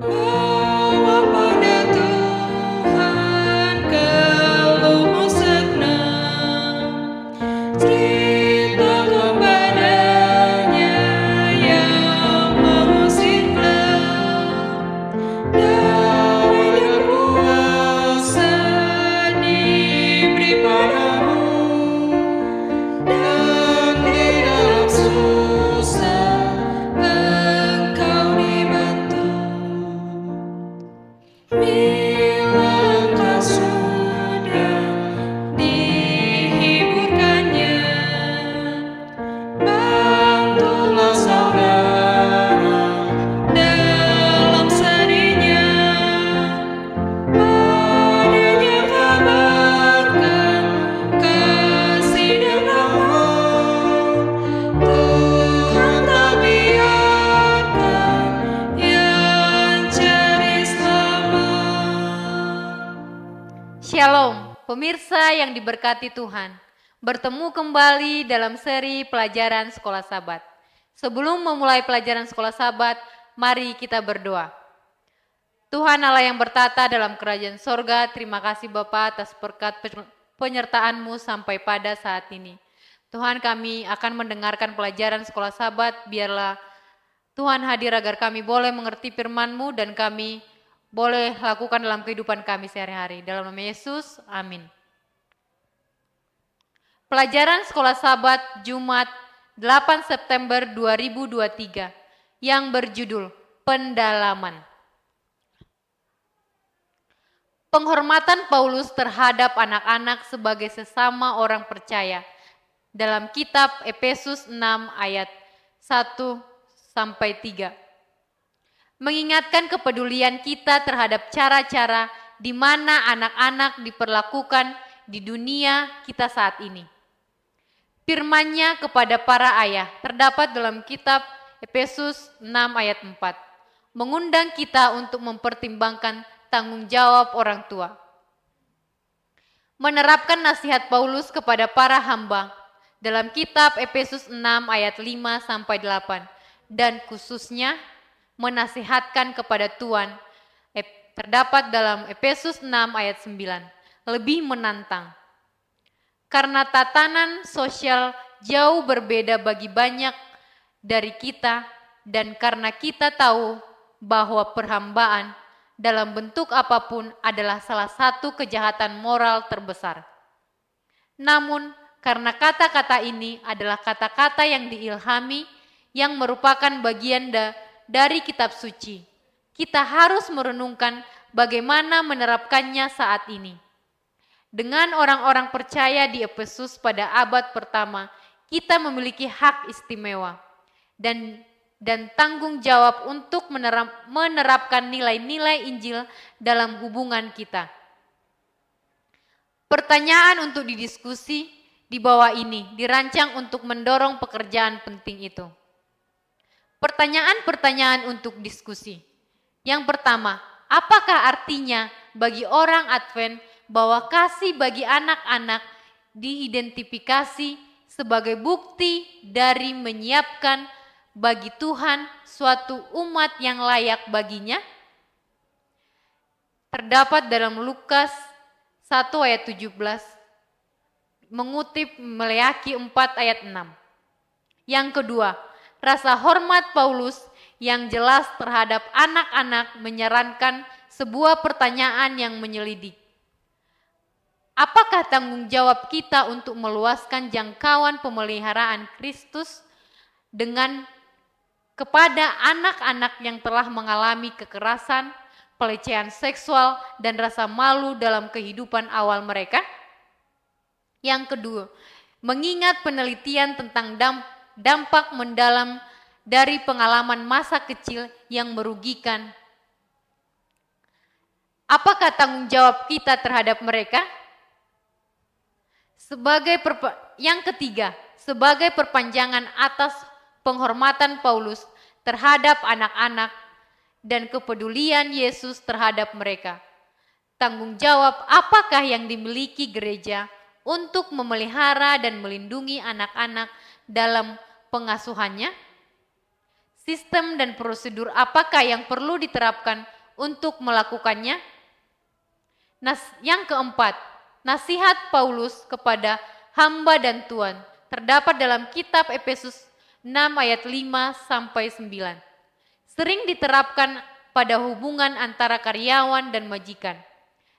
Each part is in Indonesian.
Oh. Me. Shalom, pemirsa yang diberkati Tuhan. Bertemu kembali dalam seri pelajaran sekolah sabat. Sebelum memulai pelajaran sekolah sabat, mari kita berdoa. Tuhan Allah yang bertata dalam kerajaan sorga, terima kasih Bapa atas berkat penyertaan-Mu sampai pada saat ini. Tuhan kami akan mendengarkan pelajaran sekolah sabat, biarlah Tuhan hadir agar kami boleh mengerti firman-Mu dan kami boleh lakukan dalam kehidupan kami sehari-hari. Dalam nama Yesus, amin. Pelajaran Sekolah Sabat Jumat 8 September 2023 yang berjudul Pendalaman. Penghormatan Paulus terhadap anak-anak sebagai sesama orang percaya dalam kitab Efesus 6 ayat 1 sampai 3 mengingatkan kepedulian kita terhadap cara-cara di mana anak-anak diperlakukan di dunia kita saat ini. Firman-Nya kepada para ayah terdapat dalam kitab Efesus 6 ayat 4. Mengundang kita untuk mempertimbangkan tanggung jawab orang tua. Menerapkan nasihat Paulus kepada para hamba dalam kitab Efesus 6 ayat 5 sampai 8 dan khususnya menasihatkan kepada Tuhan. Terdapat dalam Efesus 6 ayat 9 lebih menantang. Karena tatanan sosial jauh berbeda bagi banyak dari kita dan karena kita tahu bahwa perhambaan dalam bentuk apa pun adalah salah satu kejahatan moral terbesar. Namun karena kata-kata ini adalah kata-kata yang diilhami yang merupakan bagian da dari kitab suci. Kita harus merenungkan bagaimana menerapkannya saat ini. Dengan orang-orang percaya di Efesus pada abad pertama, kita memiliki hak istimewa dan dan tanggung jawab untuk menerap, menerapkan nilai-nilai Injil dalam hubungan kita. Pertanyaan untuk didiskusi di bawah ini dirancang untuk mendorong pekerjaan penting itu. Pertanyaan-pertanyaan untuk diskusi. Yang pertama, apakah artinya bagi orang Advent bahwa kasih bagi anak-anak diidentifikasi sebagai bukti dari menyiapkan bagi Tuhan suatu umat yang layak baginya? Terdapat dalam Lukas 1 ayat 17, mengutip Meleaki 4 ayat 6. Yang kedua, rasa hormat Paulus yang jelas terhadap anak-anak menyarankan sebuah pertanyaan yang menyelidik. Apakah tanggung jawab kita untuk meluaskan jangkauan pemeliharaan Kristus dengan kepada anak-anak yang telah mengalami kekerasan, pelecehan seksual, dan rasa malu dalam kehidupan awal mereka? Yang kedua, mengingat penelitian tentang dampak mendalam dari pengalaman masa kecil yang merugikan. Apakah tanggung jawab kita terhadap mereka? Sebagai yang ketiga, sebagai perpanjangan atas penghormatan Paulus terhadap anak-anak dan kepedulian Yesus terhadap mereka. Tanggung jawab apakah yang dimiliki gereja untuk memelihara dan melindungi anak-anak dalam pengasuhannya? Sistem dan prosedur apakah yang perlu diterapkan untuk melakukannya? Nas, yang keempat, nasihat Paulus kepada hamba dan tuan terdapat dalam kitab Efesus 6 ayat 5 sampai 9. Sering diterapkan pada hubungan antara karyawan dan majikan.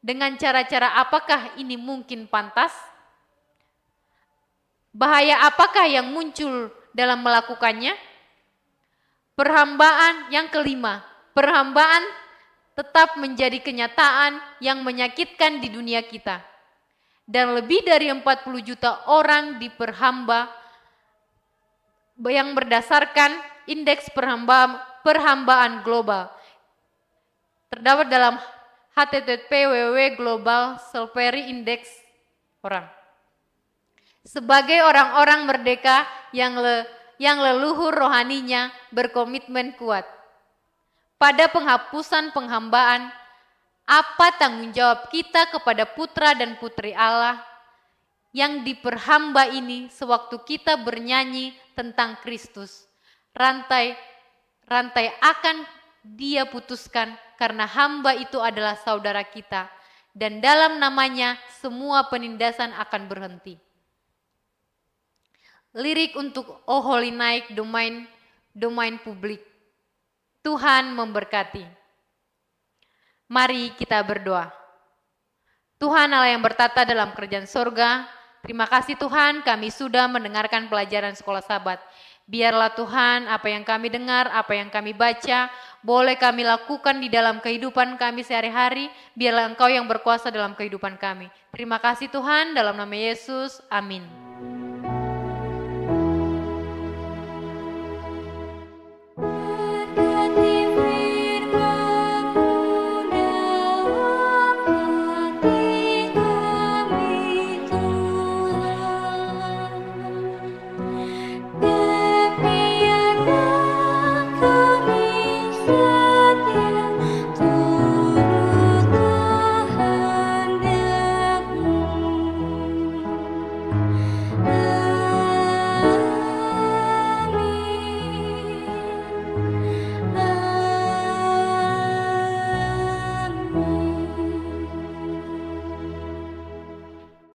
Dengan cara-cara apakah ini mungkin pantas? Bahaya apakah yang muncul dalam melakukannya? Perhambaan yang kelima, perhambaan tetap menjadi kenyataan yang menyakitkan di dunia kita. Dan lebih dari 40 juta orang diperhamba yang berdasarkan indeks perhambaan, perhambaan global. Terdapat dalam HTTP WW Global Selperi Index. Sebagai orang-orang merdeka yang le, yang leluhur rohaninya berkomitmen kuat pada penghapusan penghambaan, apa tanggung jawab kita kepada putra dan putri Allah yang diperhamba ini sewaktu kita bernyanyi tentang Kristus. Rantai rantai akan dia putuskan karena hamba itu adalah saudara kita dan dalam namanya semua penindasan akan berhenti. Lirik untuk Oh Holy Night domain domain publik. Tuhan memberkati. Mari kita berdoa. Tuhan Allah yang bertata dalam kerajaan sorga, terima kasih Tuhan kami sudah mendengarkan pelajaran sekolah sahabat. Biarlah Tuhan apa yang kami dengar, apa yang kami baca, boleh kami lakukan di dalam kehidupan kami sehari-hari, biarlah Engkau yang berkuasa dalam kehidupan kami. Terima kasih Tuhan, dalam nama Yesus, amin.